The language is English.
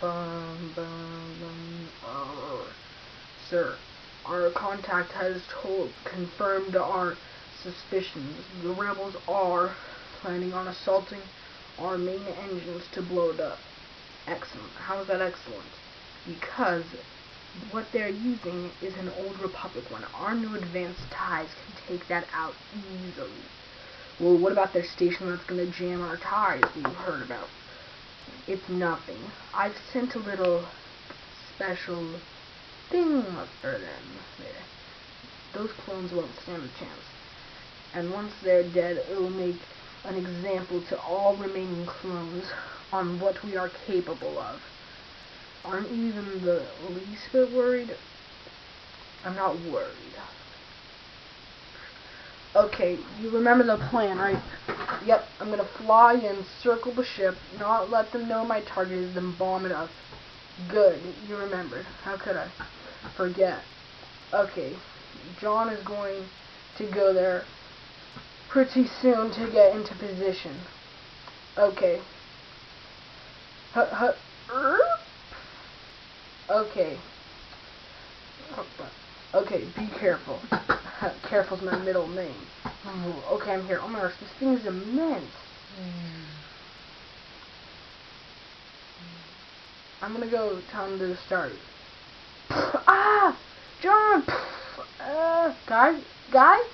Bum, bum, bum. Uh, sir, our contact has told, confirmed our suspicions. The rebels are planning on assaulting our main engines to blow it up. Excellent. How is that excellent? Because what they're using is an old Republic one. Our new advanced ties can take that out easily. Well, what about their station that's going to jam our ties that you heard about? It's nothing. I've sent a little special thing for them. There. Those clones won't stand a chance. And once they're dead, it'll make an example to all remaining clones on what we are capable of. Aren't you even the least bit worried? I'm not worried. Okay, you remember the plan, right? Yep, I'm gonna fly in, circle the ship, not let them know my target is, then bomb it up. Good, you remembered. How could I forget? Okay, John is going to go there pretty soon to get into position. Okay. Okay. Okay, be careful. Careful's my middle name. Okay, I'm here. Oh my gosh, this thing is immense. I'm gonna go tell him to start. ah! John! Uh, guys? Guys?